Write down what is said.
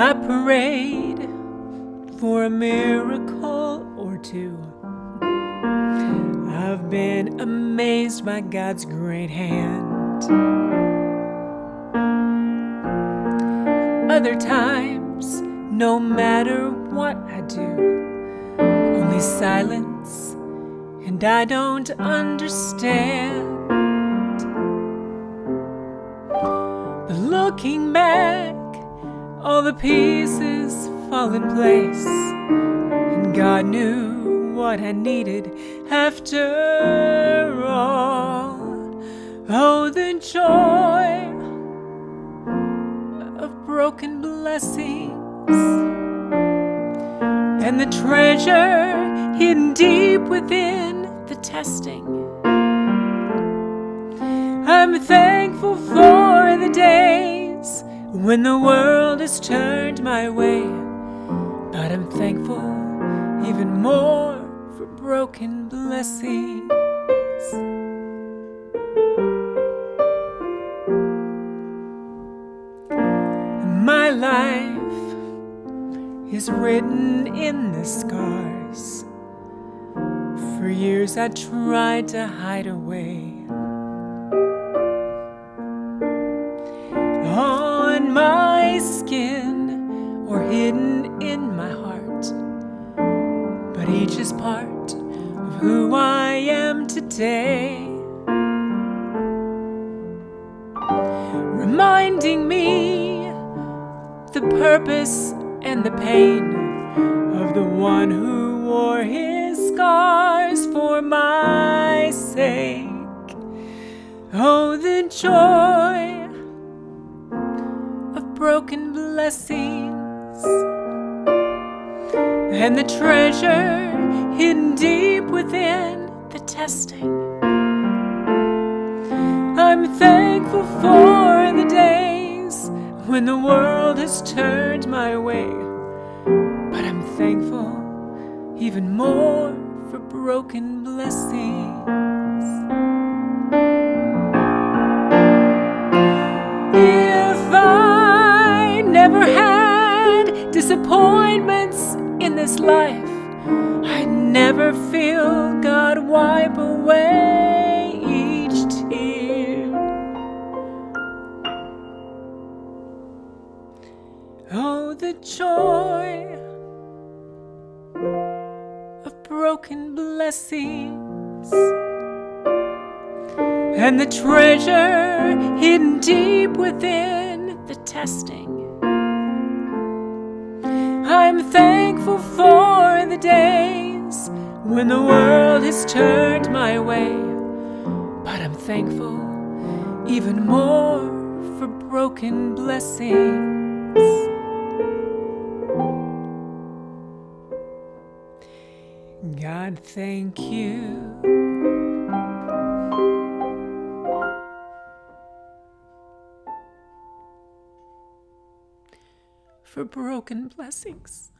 I prayed for a miracle or two. I've been amazed by God's great hand. Other times, no matter what I do, only silence, and I don't understand. But looking back, all the pieces fall in place, and God knew what I needed after all. Oh, the joy of broken blessings and the treasure hidden deep within the testing. I'm thankful for the days when the world has turned my way, but I'm thankful even more for broken blessings. My life is written in the scars. For years I tried to hide away. But each is part of who I am today. Reminding me the purpose and the pain of the one who wore his scars for my sake. Oh, the joy of broken blessings and the treasure hidden deep within the testing. I'm thankful for the days when the world has turned my way. But I'm thankful even more for broken blessings. Wipe away each tear. Oh, the joy of broken blessings and the treasure hidden deep within the testing. I'm thankful for the days when the world has turned my way, but I'm thankful even more for broken blessings. God, thank you. For broken blessings.